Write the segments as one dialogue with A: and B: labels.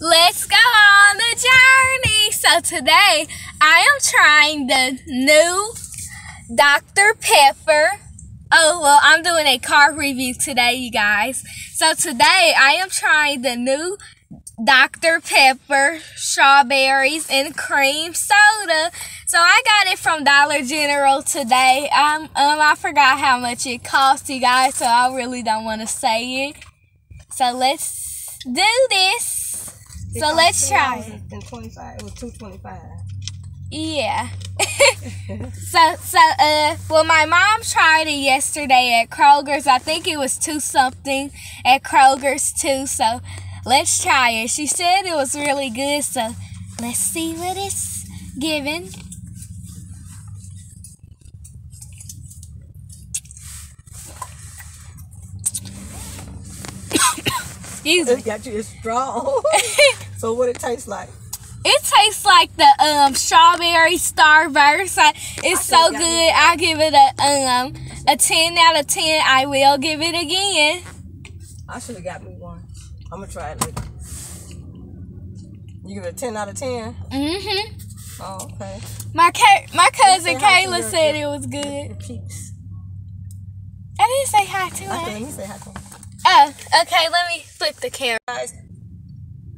A: Let's go on the journey. So today I am trying the new Dr. Pepper. Oh, well, I'm doing a car review today, you guys. So today I am trying the new Dr. Pepper strawberries and cream soda. So I got it from Dollar General today. Um, um, I forgot how much it cost, you guys, so I really don't want to say it. So let's do this. So let's try it.
B: And twenty-five. It was two twenty-five.
A: Yeah. so so uh well my mom tried it yesterday at Kroger's. I think it was two something at Kroger's too. So let's try it. She said it was really good. So let's see what it's giving. Excuse me.
B: It got you strong. so what it tastes like?
A: It tastes like the um strawberry starburst. It's so good. I give it a um a ten out of ten. I will give it again.
B: I should have got me one. I'm gonna try it later. You give it a ten out of ten.
A: Mhm.
B: Oh, okay.
A: My ca- my cousin
B: say hi to
A: Kayla said it was good.
B: Peeps.
A: Say hi to
B: Okay, let me say hi to them.
A: Oh, okay. Let me flip the camera.
B: Guys,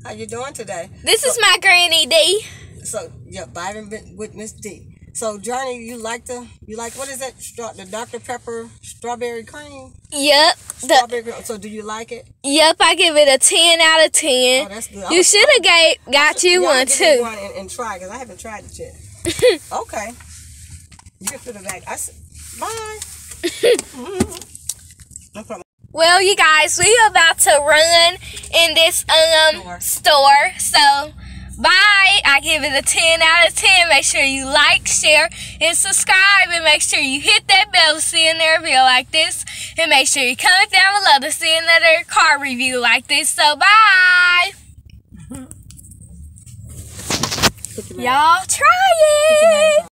B: how you doing today?
A: This is my granny D.
B: So yeah, been with Miss D. So Jurnee, you like the you like what is that? The Dr Pepper strawberry cream.
A: Yep. The,
B: Strawberry. cream. So do you like it?
A: yep. I give it a ten out of ten.
B: Oh, that's good.
A: You should have gave got you one too.
B: One and, and try because I haven't tried it yet. okay. You can put it back. I said, bye.
A: Well, you guys, we are about to run in this um
B: Store.
A: So, bye. I give it a 10 out of 10. Make sure you like, share, and subscribe. And make sure you hit that bell to see another video like this. And make sure you comment down below to see another car review like this. So, bye. Y'all try